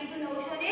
different notion